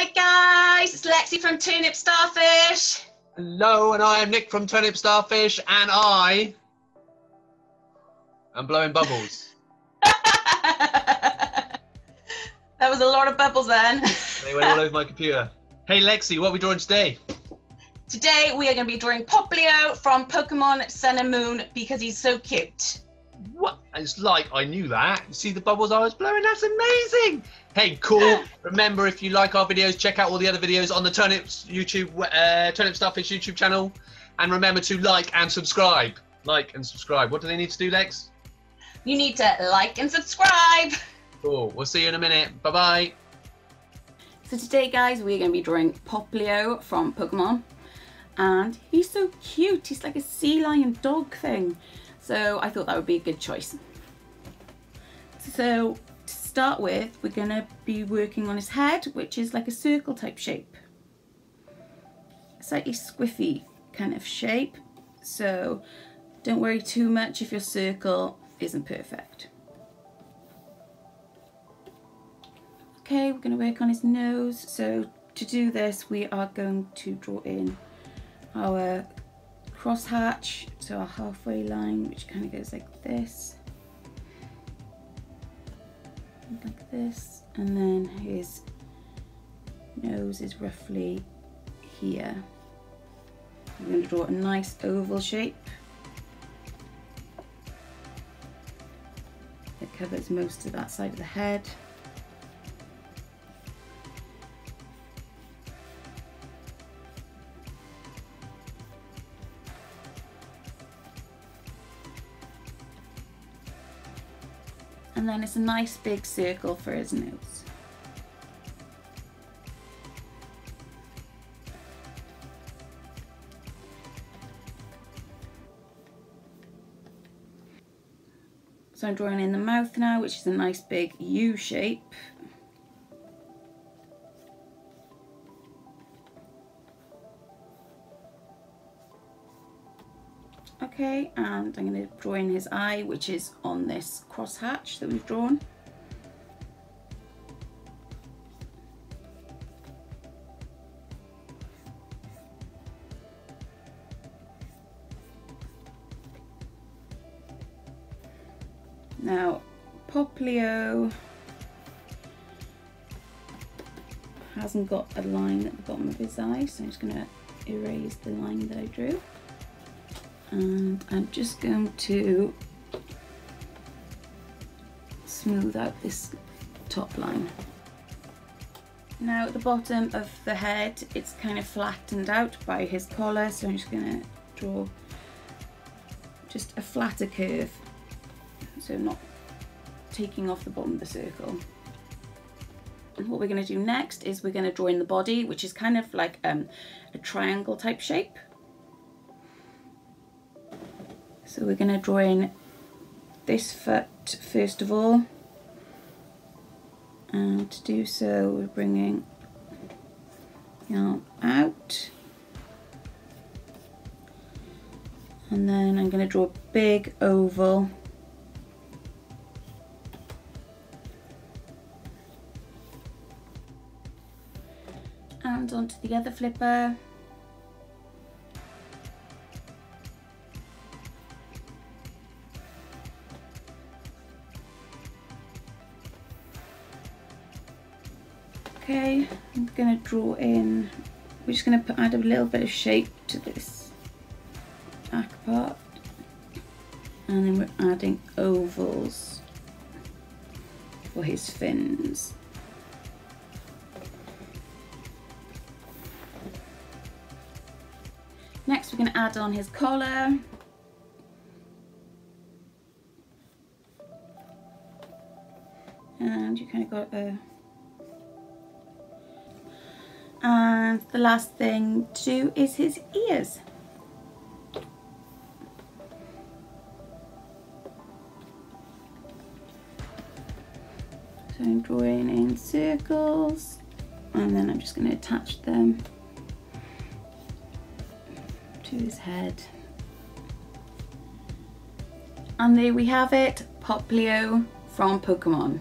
Hi guys, it's Lexy from Turnip Starfish. Hello, and I am Nick from Turnip Starfish, and I am blowing bubbles. that was a lot of bubbles then. they went all over my computer. Hey Lexy, what are we drawing today? Today we are going to be drawing Popplio from Pokemon Sun and Moon because he's so cute. What? It's like I knew that. You see the bubbles I was blowing? That's amazing. Hey, cool. Remember, if you like our videos, check out all the other videos on the Turnips YouTube, uh, Turnip Starfish YouTube channel. And remember to like and subscribe. Like and subscribe. What do they need to do, Lex? You need to like and subscribe. Cool. We'll see you in a minute. Bye bye. So today, guys, we're going to be drawing Popplio from Pokemon. And he's so cute. He's like a sea lion dog thing. So I thought that would be a good choice. So to start with, we're going to be working on his head, which is like a circle type shape. Slightly squiffy kind of shape. So don't worry too much if your circle isn't perfect. Okay, we're going to work on his nose. So to do this, we are going to draw in our crosshatch, so our halfway line, which kind of goes like this, like this, and then his nose is roughly here. I'm going to draw a nice oval shape. that covers most of that side of the head. And then it's a nice big circle for his nose. So I'm drawing in the mouth now, which is a nice big U shape. Okay, and I'm going to draw in his eye, which is on this crosshatch that we've drawn. Now, Popplio hasn't got a line at the bottom of his eye, so I'm just going to erase the line that I drew and I'm just going to smooth out this top line. Now at the bottom of the head it's kind of flattened out by his collar so I'm just going to draw just a flatter curve so not taking off the bottom of the circle. And what we're going to do next is we're going to draw in the body which is kind of like um, a triangle type shape. So we're going to draw in this foot first of all. And to do so, we're bringing arm out. And then I'm going to draw a big oval. And onto the other flipper. Okay, I'm going to draw in, we're just going to add a little bit of shape to this back part. And then we're adding ovals for his fins. Next we're going to add on his collar. And you kind of got a and the last thing to do is his ears. So I'm drawing in circles and then I'm just going to attach them to his head. And there we have it, Popplio from Pokemon.